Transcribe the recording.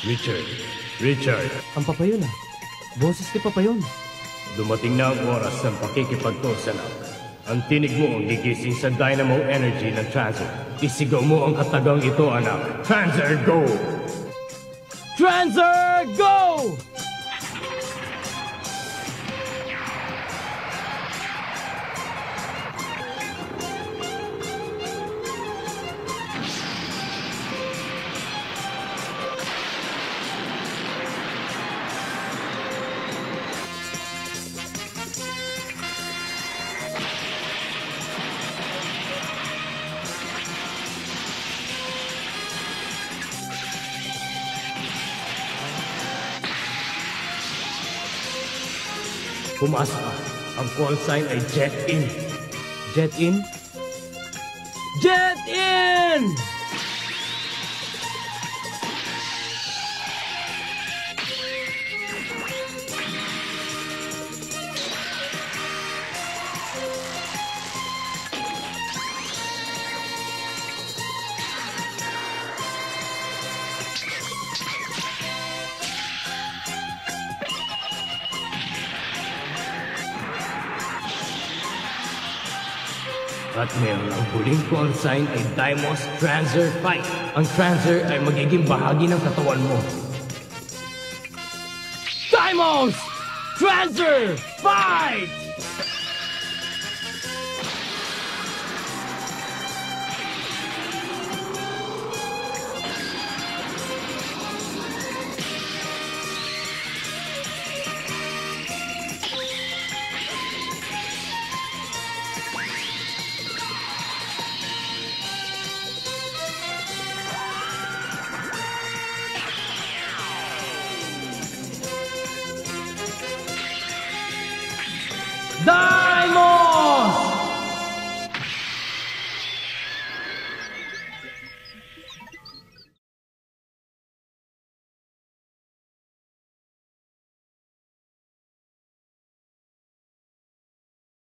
Richard, Richard, Ang papayon ah. Boses ni papayon. dumating na ang oras ng pakikipagtosa na. Ang tinig mo ang gigising sa dynamo energy ng Transer. Isigaw mo ang katagang ito, anak. Transer, go! Transer, go! Pumasa ka. Ang call sign ay Jet In. Jet in. Jet in! At ngayon, ang huling call sign ay Dimos Transer Fight. Ang Transer ay magiging bahagi ng katawan mo. Dimos! Transer! Fight! The